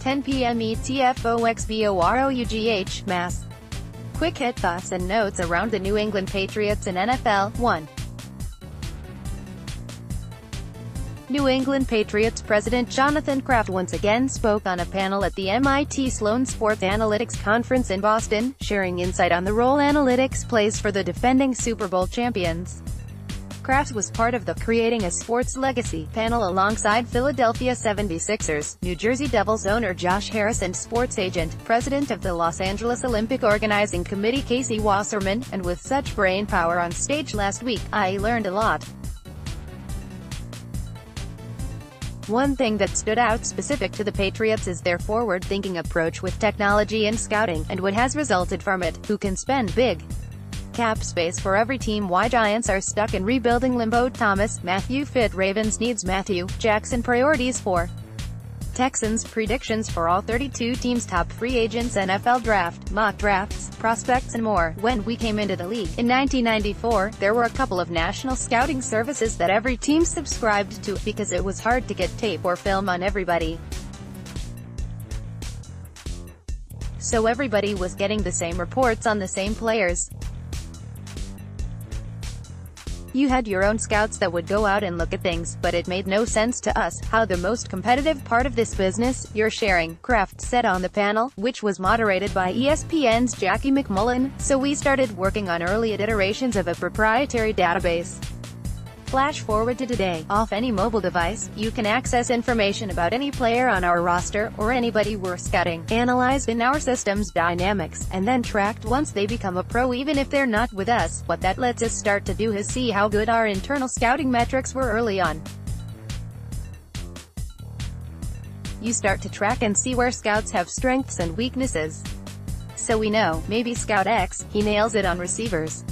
10 p.m. ETFOXBOROUGH, Mass. Quick hit thoughts and notes around the New England Patriots and NFL. 1. New England Patriots President Jonathan Kraft once again spoke on a panel at the MIT Sloan Sports Analytics Conference in Boston, sharing insight on the role analytics plays for the defending Super Bowl champions. Kraft was part of the Creating a Sports Legacy panel alongside Philadelphia 76ers, New Jersey Devils owner Josh Harris and sports agent, president of the Los Angeles Olympic Organizing Committee Casey Wasserman, and with such brain power on stage last week, I learned a lot. One thing that stood out specific to the Patriots is their forward-thinking approach with technology and scouting, and what has resulted from it, who can spend big cap space for every team why Giants are stuck in rebuilding limbo Thomas, Matthew Fit Ravens needs Matthew, Jackson priorities for Texans predictions for all 32 teams top free agents NFL draft, mock drafts, prospects and more. When we came into the league in 1994, there were a couple of national scouting services that every team subscribed to, because it was hard to get tape or film on everybody. So everybody was getting the same reports on the same players. You had your own scouts that would go out and look at things, but it made no sense to us, how the most competitive part of this business, you're sharing, Kraft said on the panel, which was moderated by ESPN's Jackie MacMullan, so we started working on early iterations of a proprietary database. Flash forward to today, off any mobile device, you can access information about any player on our roster, or anybody we're scouting, analyzed in our system's dynamics, and then tracked once they become a pro even if they're not with us. What that lets us start to do is see how good our internal scouting metrics were early on. You start to track and see where scouts have strengths and weaknesses. So we know, maybe Scout X, he nails it on receivers.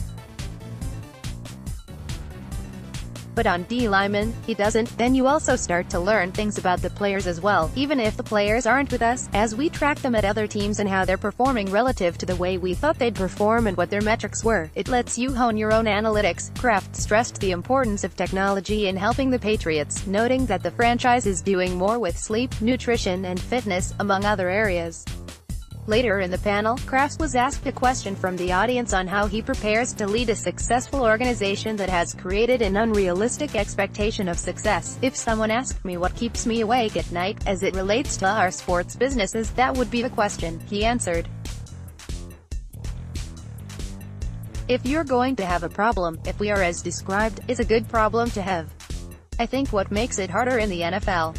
But on D lineman, he doesn't, then you also start to learn things about the players as well, even if the players aren't with us, as we track them at other teams and how they're performing relative to the way we thought they'd perform and what their metrics were. It lets you hone your own analytics. Kraft stressed the importance of technology in helping the Patriots, noting that the franchise is doing more with sleep, nutrition and fitness, among other areas. Later in the panel, Kraft was asked a question from the audience on how he prepares to lead a successful organization that has created an unrealistic expectation of success. If someone asked me what keeps me awake at night, as it relates to our sports businesses, that would be the question, he answered. If you're going to have a problem, if we are as described, is a good problem to have. I think what makes it harder in the NFL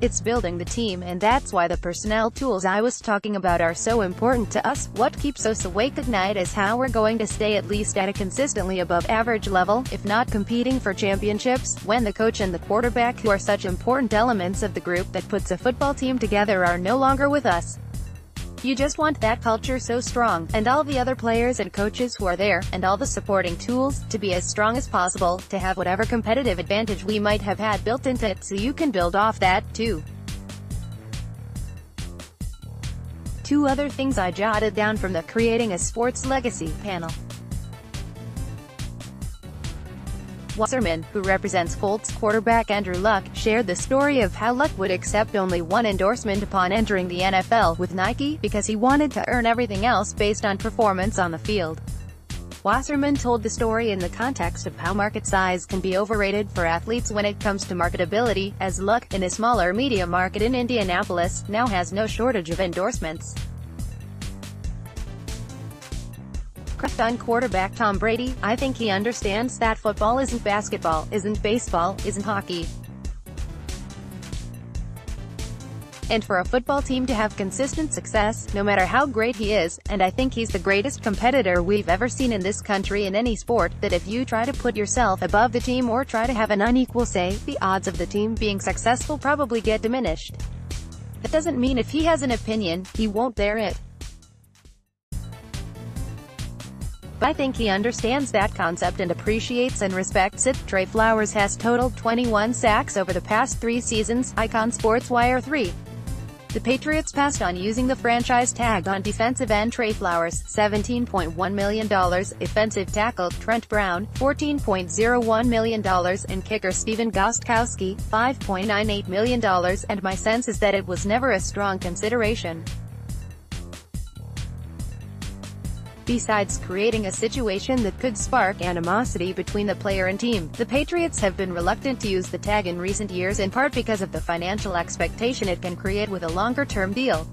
it's building the team and that's why the personnel tools I was talking about are so important to us. What keeps us awake at night is how we're going to stay at least at a consistently above average level, if not competing for championships, when the coach and the quarterback who are such important elements of the group that puts a football team together are no longer with us. You just want that culture so strong, and all the other players and coaches who are there, and all the supporting tools, to be as strong as possible, to have whatever competitive advantage we might have had built into it so you can build off that, too. Two other things I jotted down from the Creating a Sports Legacy panel. Wasserman, who represents Colts quarterback Andrew Luck, shared the story of how Luck would accept only one endorsement upon entering the NFL with Nike, because he wanted to earn everything else based on performance on the field. Wasserman told the story in the context of how market size can be overrated for athletes when it comes to marketability, as Luck, in a smaller media market in Indianapolis, now has no shortage of endorsements. On quarterback Tom Brady, I think he understands that football isn't basketball, isn't baseball, isn't hockey. And for a football team to have consistent success, no matter how great he is, and I think he's the greatest competitor we've ever seen in this country in any sport, that if you try to put yourself above the team or try to have an unequal say, the odds of the team being successful probably get diminished. That doesn't mean if he has an opinion, he won't dare it. I think he understands that concept and appreciates and respects it. Trey Flowers has totaled 21 sacks over the past three seasons, Icon Sports Wire 3. The Patriots passed on using the franchise tag on defensive end Trey Flowers, $17.1 million, offensive tackle Trent Brown, $14.01 million, and kicker Stephen Gostkowski, $5.98 million, and my sense is that it was never a strong consideration. Besides creating a situation that could spark animosity between the player and team, the Patriots have been reluctant to use the tag in recent years in part because of the financial expectation it can create with a longer-term deal.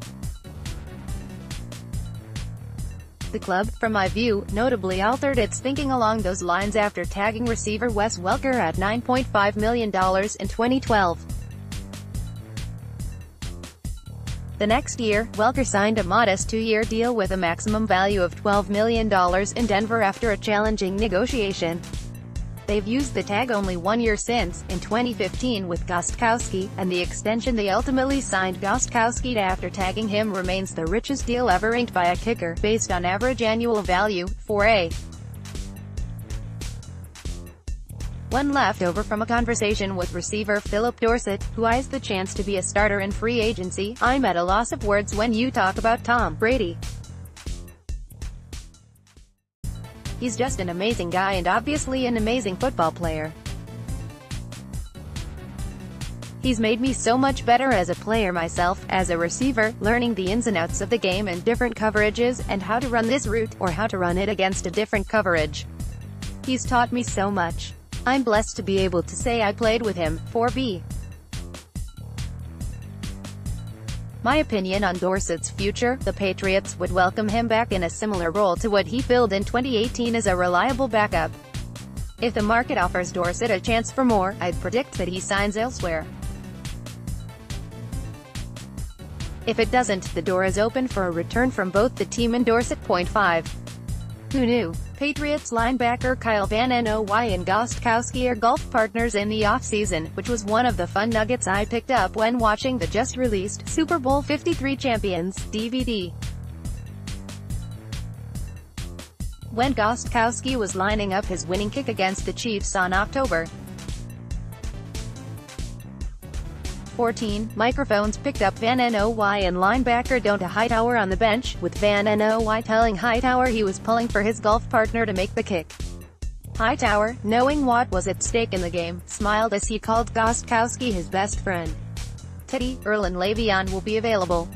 The club, from my view, notably altered its thinking along those lines after tagging receiver Wes Welker at $9.5 million in 2012. The next year, Welker signed a modest two-year deal with a maximum value of $12 million in Denver after a challenging negotiation. They've used the tag only one year since, in 2015 with Gostkowski, and the extension they ultimately signed Gostkowski after tagging him remains the richest deal ever inked by a kicker, based on average annual value, 4A. One left over from a conversation with receiver Philip Dorsett, who eyes the chance to be a starter in free agency, I'm at a loss of words when you talk about Tom Brady. He's just an amazing guy and obviously an amazing football player. He's made me so much better as a player myself, as a receiver, learning the ins and outs of the game and different coverages, and how to run this route, or how to run it against a different coverage. He's taught me so much. I'm blessed to be able to say I played with him, 4B. My opinion on Dorsett's future, the Patriots would welcome him back in a similar role to what he filled in 2018 as a reliable backup. If the market offers Dorsett a chance for more, I'd predict that he signs elsewhere. If it doesn't, the door is open for a return from both the team and Dorsett. Point 5. Who knew? Patriots linebacker Kyle Van Noy and Gostkowski are golf partners in the offseason, which was one of the fun nuggets I picked up when watching the just-released Super Bowl 53 Champions DVD. When Gostkowski was lining up his winning kick against the Chiefs on October 14, microphones picked up Van Noy and linebacker Dont'a Hightower on the bench, with Van Noy telling Hightower he was pulling for his golf partner to make the kick. Hightower, knowing what was at stake in the game, smiled as he called Gostkowski his best friend. Teddy, Erlin Le'Veon will be available.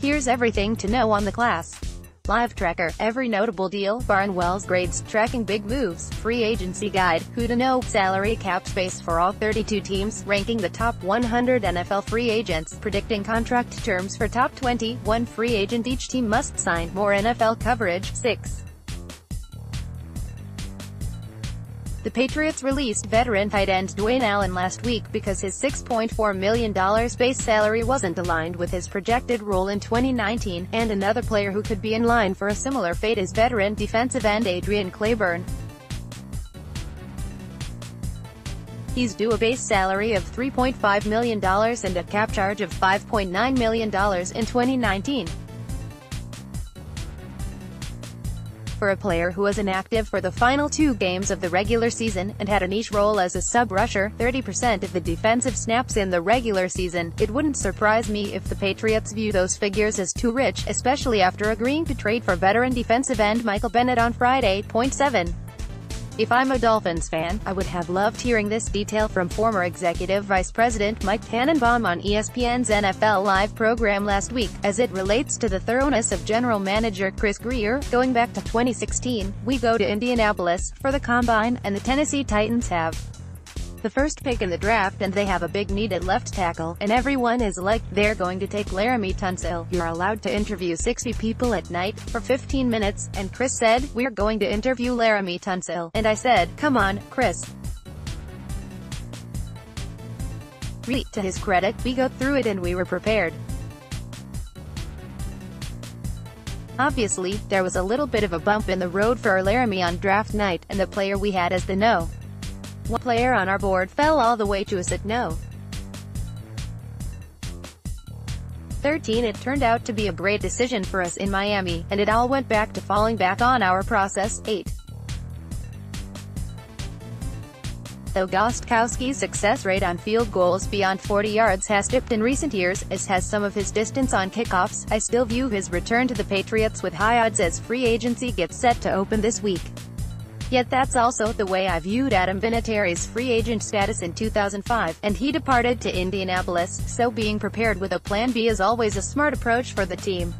Here's everything to know on the class. Live Tracker, every notable deal, Barnwell's grades, tracking big moves, free agency guide, who to know, salary cap space for all 32 teams, ranking the top 100 NFL free agents, predicting contract terms for top 20, one free agent each team must sign, more NFL coverage, 6. The Patriots released veteran tight end Dwayne Allen last week because his $6.4 million base salary wasn't aligned with his projected role in 2019, and another player who could be in line for a similar fate is veteran defensive end Adrian Clayborn. He's due a base salary of $3.5 million and a cap charge of $5.9 million in 2019. For a player who was inactive for the final two games of the regular season, and had a niche role as a sub-rusher, 30% of the defensive snaps in the regular season, it wouldn't surprise me if the Patriots view those figures as too rich, especially after agreeing to trade for veteran defensive end Michael Bennett on Friday. Point 7. If I'm a Dolphins fan, I would have loved hearing this detail from former Executive Vice President Mike Tannenbaum on ESPN's NFL Live program last week, as it relates to the thoroughness of General Manager Chris Grier. Going back to 2016, we go to Indianapolis, for the Combine, and the Tennessee Titans have the first pick in the draft and they have a big need at left tackle, and everyone is like, they're going to take Laremy Tunsil. You're allowed to interview 60 people at night, for 15 minutes, and Chris said, we're going to interview Laremy Tunsil. And I said, come on, Chris. Really, to his credit, we go through it and we were prepared. Obviously, there was a little bit of a bump in the road for Laremy on draft night, and the player we had as the no. One player on our board fell all the way to a sit no. 13 It turned out to be a great decision for us in Miami, and it all went back to falling back on our process. 8. Though Gostkowski's success rate on field goals beyond 40 yards has dipped in recent years, as has some of his distance on kickoffs, I still view his return to the Patriots with high odds as free agency gets set to open this week. Yet that's also the way I viewed Adam Vinatieri's free agent status in 2005, and he departed to Indianapolis, so being prepared with a plan B is always a smart approach for the team.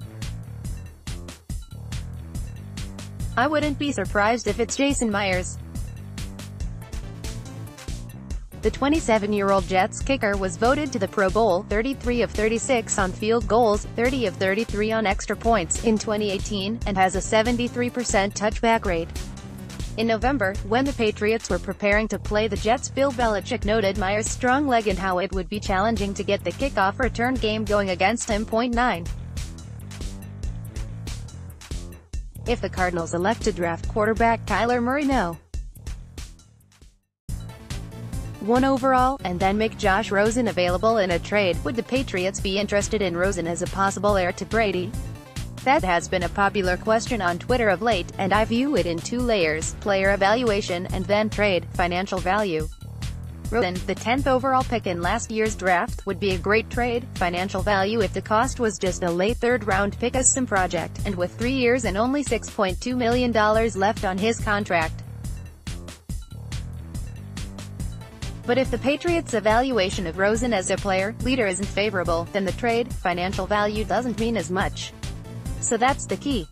I wouldn't be surprised if it's Jason Myers. The 27-year-old Jets kicker was voted to the Pro Bowl, 33 of 36 on field goals, 30 of 33 on extra points, in 2018, and has a 73% touchback rate. In November, when the Patriots were preparing to play the Jets Bill Belichick noted Myers' strong leg and how it would be challenging to get the kickoff return game going against him. 9. If the Cardinals elect to draft quarterback Kyler Murray no. 1 overall, and then make Josh Rosen available in a trade, would the Patriots be interested in Rosen as a possible heir to Brady? That has been a popular question on Twitter of late, and I view it in two layers, player evaluation, and then trade, financial value. Rosen, the 10th overall pick in last year's draft, would be a great trade, financial value if the cost was just a late third-round pick as some project, and with three years and only $6.2 million left on his contract. But if the Patriots' evaluation of Rosen as a player, leader isn't favorable, then the trade, financial value doesn't mean as much. So that's the key.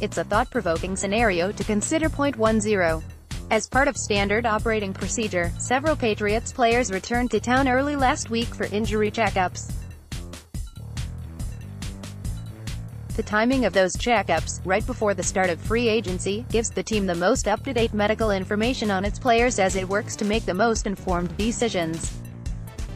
It's a thought-provoking scenario to consider. Point one zero. As part of standard operating procedure, several Patriots players returned to town early last week for injury checkups. The timing of those checkups, right before the start of free agency, gives the team the most up-to-date medical information on its players as it works to make the most informed decisions.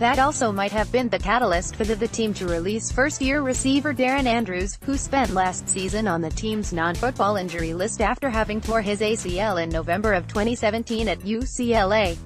That also might have been the catalyst for the, the team to release first-year receiver Darren Andrews, who spent last season on the team's non-football injury list after having tore his ACL in November of 2017 at UCLA.